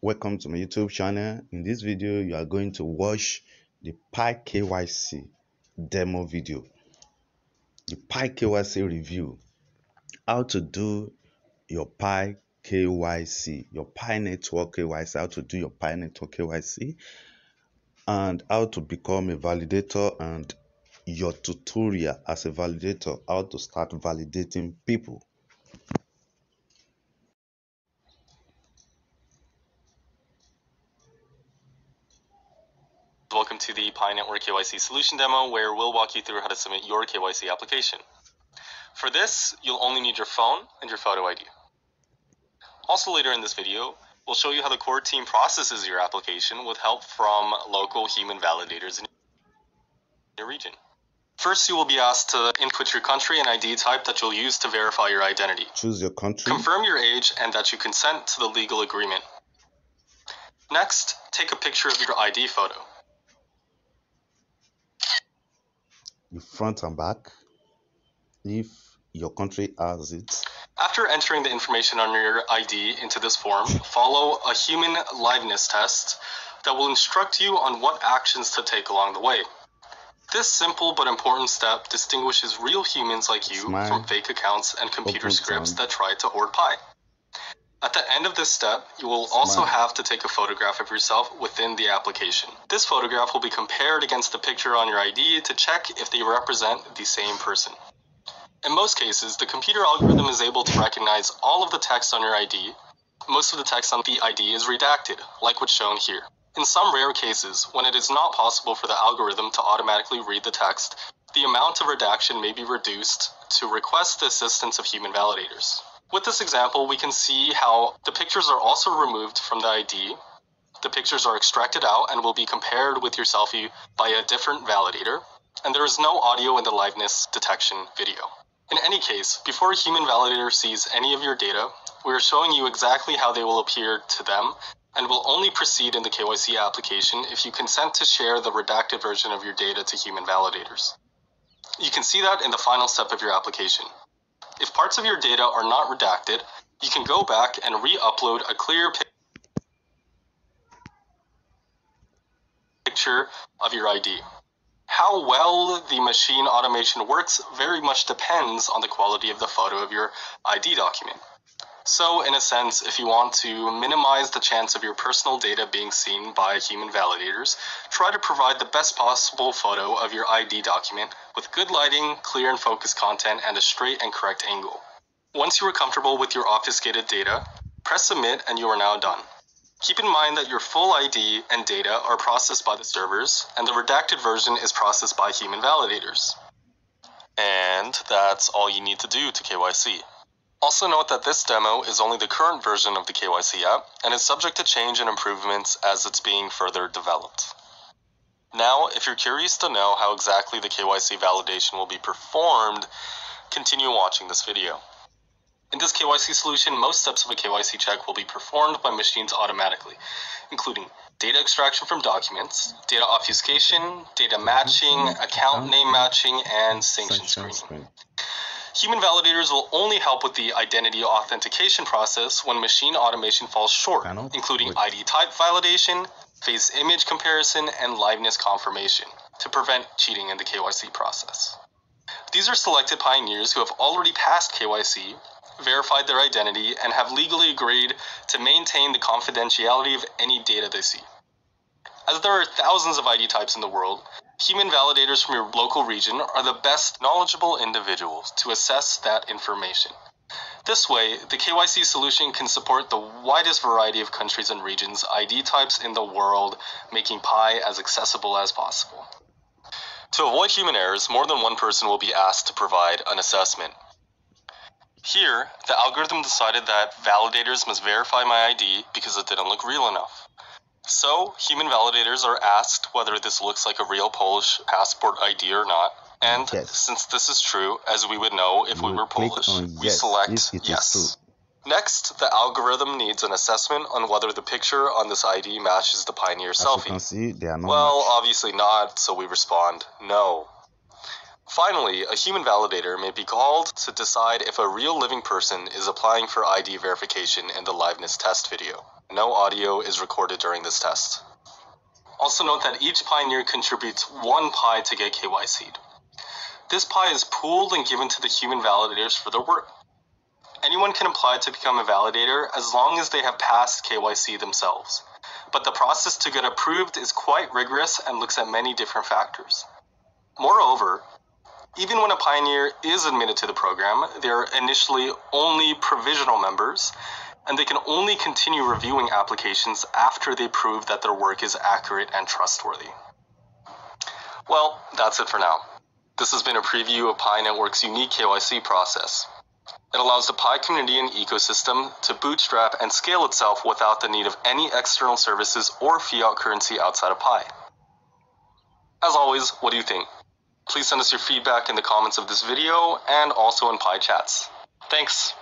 welcome to my youtube channel. In this video you are going to watch the pi kyc demo video. The pi kyc review. How to do your pi kyc your pi network kyc how to do your pi network kyc and how to become a validator and your tutorial as a validator how to start validating people Welcome to the Pi Network KYC solution demo where we'll walk you through how to submit your KYC application. For this, you'll only need your phone and your photo ID. Also later in this video, we'll show you how the core team processes your application with help from local human validators in your region. First, you will be asked to input your country and ID type that you'll use to verify your identity. choose your country Confirm your age and that you consent to the legal agreement. Next, take a picture of your ID photo. The front and back if your country has it After entering the information on your ID into this form, follow a human liveness test that will instruct you on what actions to take along the way. This simple but important step distinguishes real humans like you Smile. from fake accounts and computer Open scripts that try to hoard pi. At the end of this step, you will also have to take a photograph of yourself within the application. This photograph will be compared against the picture on your ID to check if they represent the same person. In most cases, the computer algorithm is able to recognize all of the text on your ID. Most of the text on the ID is redacted, like what's shown here. In some rare cases, when it is not possible for the algorithm to automatically read the text, the amount of redaction may be reduced to request the assistance of human validators. With this example, we can see how the pictures are also removed from the ID. The pictures are extracted out and will be compared with your selfie by a different validator, and there is no audio in the liveness detection video. In any case, before a human validator sees any of your data, we are showing you exactly how they will appear to them and will only proceed in the KYC application if you consent to share the redacted version of your data to human validators. You can see that in the final step of your application. If parts of your data are not redacted, you can go back and re-upload a clear picture of your ID. How well the machine automation works very much depends on the quality of the photo of your ID document. So, in a sense, if you want to minimize the chance of your personal data being seen by human validators, try to provide the best possible photo of your ID document with good lighting, clear and focused content, and a straight and correct angle. Once you are comfortable with your obfuscated data, press submit and you are now done. Keep in mind that your full ID and data are processed by the servers, and the redacted version is processed by human validators. And that's all you need to do to KYC. Also note that this demo is only the current version of the KYC app and is subject to change and improvements as it's being further developed. Now, if you're curious to know how exactly the KYC validation will be performed, continue watching this video. In this KYC solution, most steps of a KYC check will be performed by machines automatically, including data extraction from documents, data obfuscation, data matching, account name matching, and sanction screening. Human validators will only help with the identity authentication process when machine automation falls short, including. ID type validation, face image comparison, and liveness confirmation to prevent cheating in the KYC process. These are selected pioneers who have already passed KYC, verified their identity, and have legally agreed to maintain the confidentiality of any data they see. As there are thousands of ID types in the world, human validators from your local region are the best knowledgeable individuals to assess that information. This way, the KYC solution can support the widest variety of countries and regions ID types in the world, making Pi as accessible as possible. To avoid human errors, more than one person will be asked to provide an assessment. Here, the algorithm decided that validators must verify my ID because it didn't look real enough. So, human validators are asked whether this looks like a real Polish passport ID or not. And Yes. since this is true, as we would know if we were Polish, we yes select is yes. Next, the algorithm needs an assessment on whether the picture on this ID matches the Pioneer As you selfie. see, they are not Well, matched. obviously not, so we respond no. Finally, a human validator may be called to decide if a real living person is applying for ID verification in the liveness test video. No audio is recorded during this test. Also note that each Pioneer contributes one Pi to get KYC'd. This Pi is pooled and given to the human validators for their work. Anyone can apply to become a validator as long as they have passed KYC themselves. But the process to get approved is quite rigorous and looks at many different factors. Moreover, even when a pioneer is admitted to the program, they are initially only provisional members, and they can only continue reviewing applications after they prove that their work is accurate and trustworthy. Well, that's it for now. This has been a preview of Pi Network's unique KYC process. It allows the Pi community and ecosystem to bootstrap and scale itself without the need of any external services or fiat currency outside of Pi. As always, what do you think? Please send us your feedback in the comments of this video and also in Pi chats. Thanks!